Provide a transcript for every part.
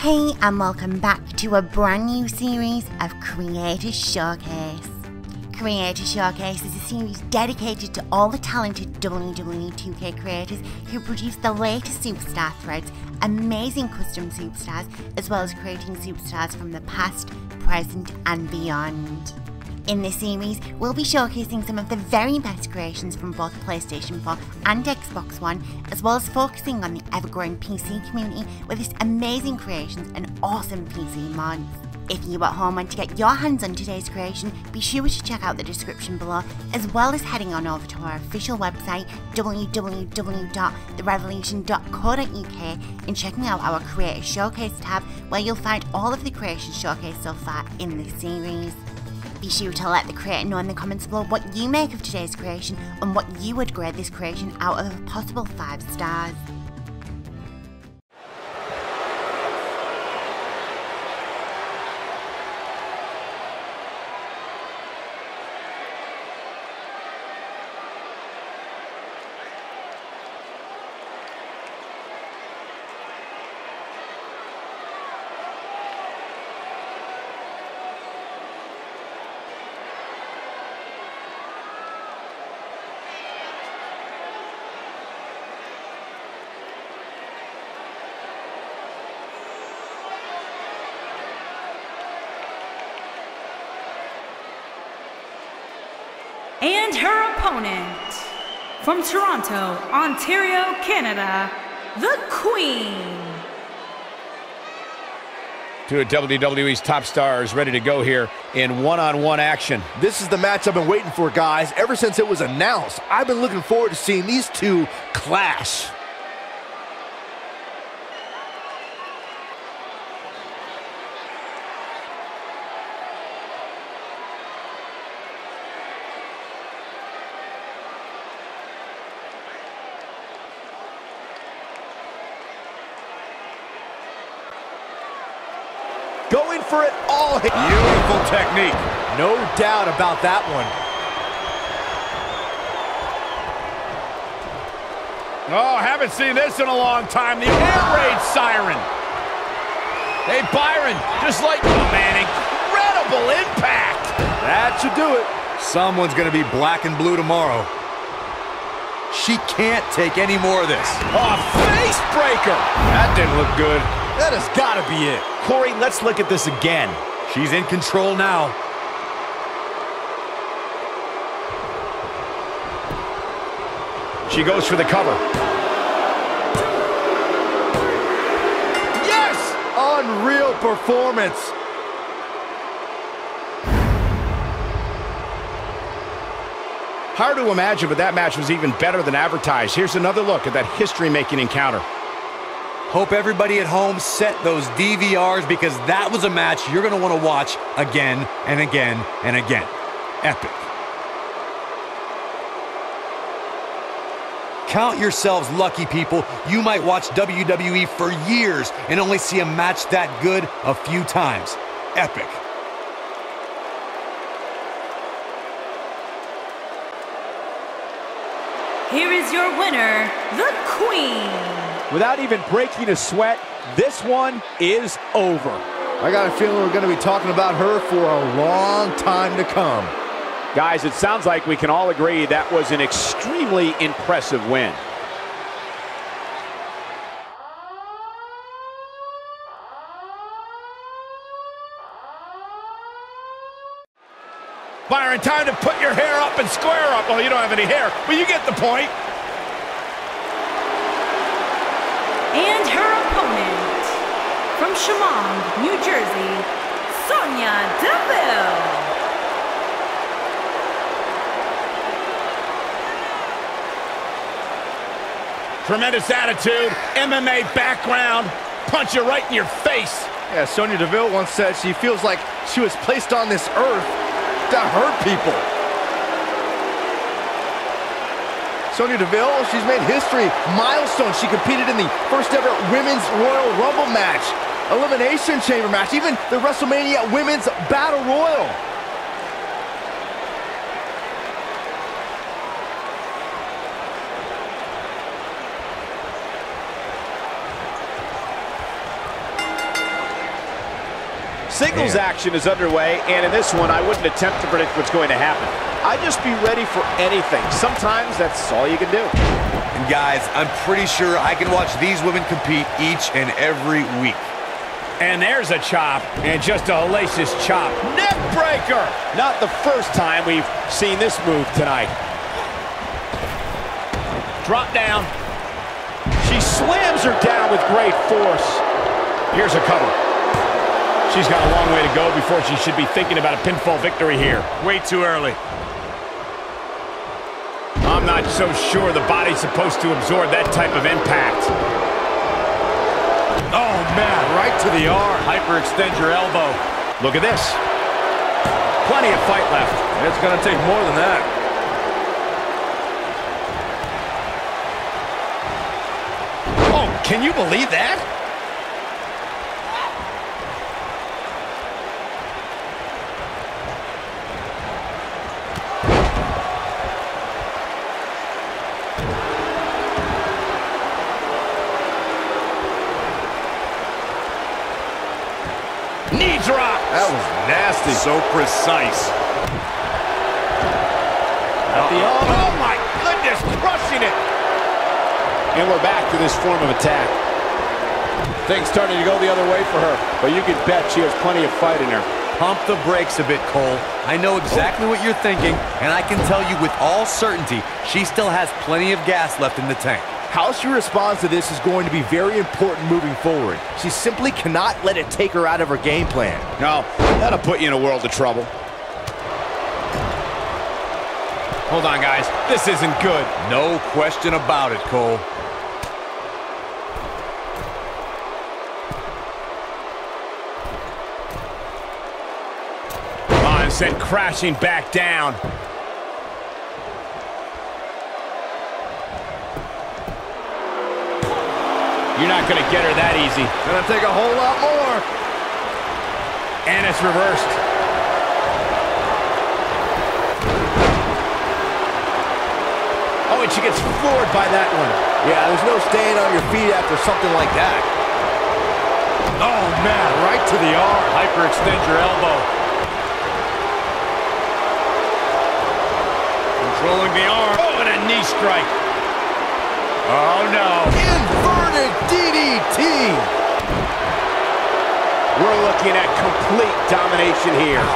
Hey, and welcome back to a brand new series of Creator Showcase. Creator Showcase is a series dedicated to all the talented WWE 2K creators who produce the latest superstar threads, amazing custom superstars, as well as creating superstars from the past, present, and beyond. In this series, we'll be showcasing some of the very best creations from both PlayStation 4 and Xbox One, as well as focusing on the ever-growing PC community with its amazing creations and awesome PC mods. If you at home want to get your hands on today's creation, be sure to check out the description below, as well as heading on over to our official website www.therevelleution.co.uk and checking out our Creator Showcase tab, where you'll find all of the creations showcased so far in this series. Be sure to let the creator know in the comments below what you make of today's creation and what you would grade this creation out of possible 5 stars. And her opponent from Toronto, Ontario, Canada, the Queen. Two of WWE's top stars ready to go here in one-on-one action. This is the match I've been waiting for, guys. Ever since it was announced, I've been looking forward to seeing these two clash. Going for it all. Beautiful technique. No doubt about that one. Oh, haven't seen this in a long time. The air raid siren. Hey, Byron, just like, oh man, incredible impact. That should do it. Someone's gonna be black and blue tomorrow. She can't take any more of this. Oh, face breaker. That didn't look good. That has got to be it. Corey, let's look at this again. She's in control now. She goes for the cover. Yes! Unreal performance. Hard to imagine, but that match was even better than advertised. Here's another look at that history-making encounter. Hope everybody at home set those DVRs because that was a match you're going to want to watch again and again and again. Epic. Count yourselves lucky, people. You might watch WWE for years and only see a match that good a few times. Epic. Here is your winner, the Queen. Without even breaking a sweat, this one is over. I got a feeling we're going to be talking about her for a long time to come. Guys, it sounds like we can all agree that was an extremely impressive win. Byron, time to put your hair up and square up. Well, you don't have any hair, but you get the point. And her opponent from Shamong, New Jersey, Sonya Deville. Tremendous attitude, MMA background, punch you right in your face. Yeah, Sonya Deville once said she feels like she was placed on this earth to hurt people. Sonya Deville, she's made history. Milestone. She competed in the first ever Women's Royal Rumble match, Elimination Chamber match, even the WrestleMania Women's Battle Royal. Singles action is underway, and in this one, I wouldn't attempt to predict what's going to happen. I'd just be ready for anything. Sometimes that's all you can do. And guys, I'm pretty sure I can watch these women compete each and every week. And there's a chop, and just a hellacious chop. Neck breaker! Not the first time we've seen this move tonight. Drop down. She slams her down with great force. Here's a cover. She's got a long way to go before she should be thinking about a pinfall victory here. Way too early. I'm not so sure the body's supposed to absorb that type of impact. Oh, man, right to the arm. Hyperextend your elbow. Look at this. Plenty of fight left. It's going to take more than that. Oh, can you believe that? Knee drop. That was nasty. So precise. At the elbow. Oh, oh, my goodness, crushing it. And we're back to this form of attack. Things starting to go the other way for her, but you can bet she has plenty of fight in her. Pump the brakes a bit, Cole. I know exactly what you're thinking, and I can tell you with all certainty, she still has plenty of gas left in the tank. How she responds to this is going to be very important moving forward. She simply cannot let it take her out of her game plan. No, that'll put you in a world of trouble. Hold on, guys. This isn't good. No question about it, Cole. And sent crashing back down. You're not going to get her that easy. Gonna take a whole lot more. And it's reversed. Oh, and she gets floored by that one. Yeah, there's no staying on your feet after something like that. Oh, man, right to the arm. Hyperextend your elbow. Controlling the arm. Oh, and a knee strike. Oh, no. Inverted DDT. We're looking at complete domination here.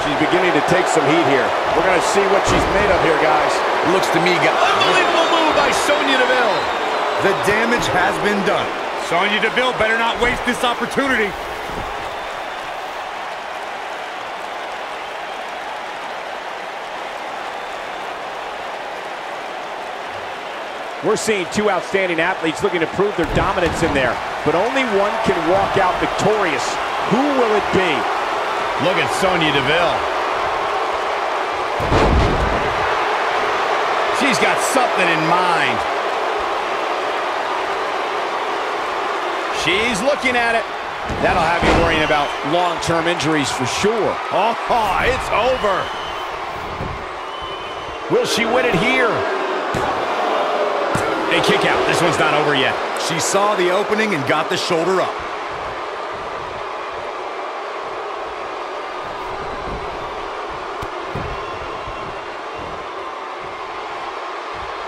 She's beginning to take some heat here. We're going to see what she's made of here, guys. Looks to me, guys. Unbelievable move by Sonya Deville. The damage has been done. Sonya Deville better not waste this opportunity. We're seeing two outstanding athletes looking to prove their dominance in there, but only one can walk out victorious. Who will it be? Look at Sonya Deville. She's got something in mind. She's looking at it. That'll have you worrying about long-term injuries for sure. Oh, it's over. Will she win it here? A kick out. This one's not over yet. She saw the opening and got the shoulder up.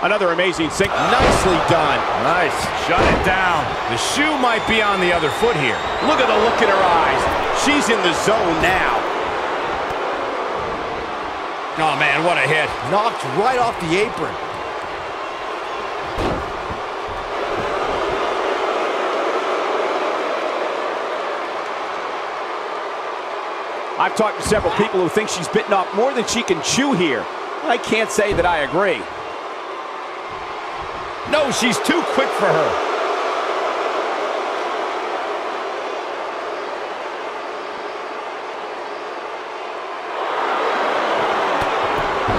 Another amazing sink. Nicely done. Nice. Shut it down. The shoe might be on the other foot here. Look at the look in her eyes. She's in the zone now. Oh, man, what a hit. Knocked right off the apron. I've talked to several people who think she's bitten off more than she can chew here. I can't say that I agree. No, she's too quick for her.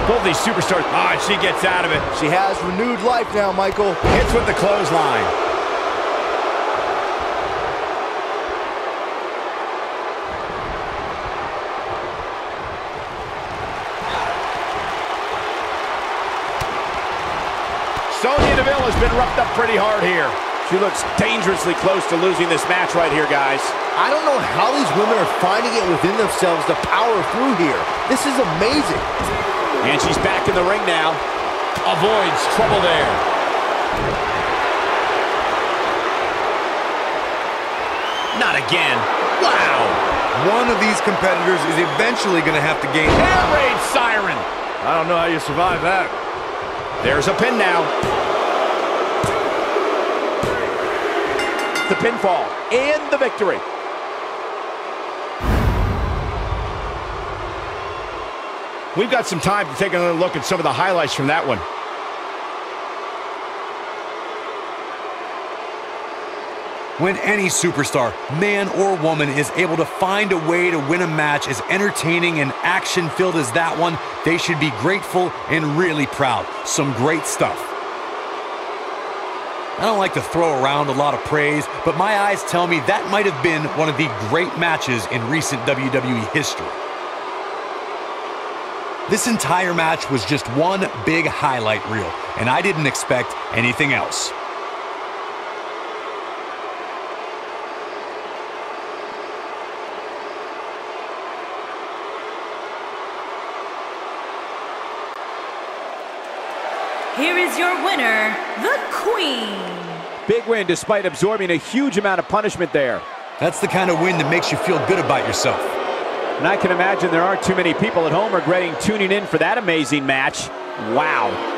Both these superstars. Ah, she gets out of it. She has renewed life now, Michael. Hits with the clothesline. Sonya Deville has been roughed up pretty hard here. She looks dangerously close to losing this match right here, guys. I don't know how these women are finding it within themselves to power through here. This is amazing. And she's back in the ring now. Avoids trouble there. Not again. Wow. One of these competitors is eventually going to have to gain... Air raid siren. I don't know how you survive that. There's a pin now. The pinfall and the victory. We've got some time to take another look at some of the highlights from that one. When any superstar, man or woman, is able to find a way to win a match as entertaining and action filled as that one, they should be grateful and really proud. Some great stuff. I don't like to throw around a lot of praise, but my eyes tell me that might have been one of the great matches in recent WWE history. This entire match was just one big highlight reel, and I didn't expect anything else. Here is your winner, the Queen. Big win despite absorbing a huge amount of punishment there. That's the kind of win that makes you feel good about yourself. And I can imagine there aren't too many people at home regretting tuning in for that amazing match. Wow.